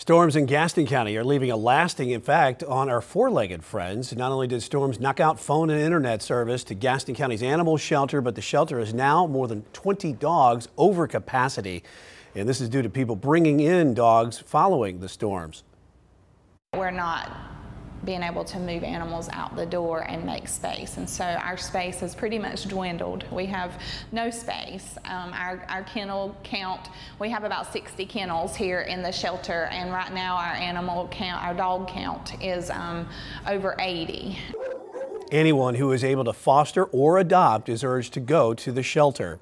Storms in Gaston County are leaving a lasting effect on our four-legged friends. Not only did storms knock out phone and internet service to Gaston County's animal shelter, but the shelter is now more than 20 dogs over capacity. And this is due to people bringing in dogs following the storms. We're not being able to move animals out the door and make space. And so our space has pretty much dwindled. We have no space. Um, our, our kennel count, we have about 60 kennels here in the shelter, and right now our animal count, our dog count is um, over 80. Anyone who is able to foster or adopt is urged to go to the shelter.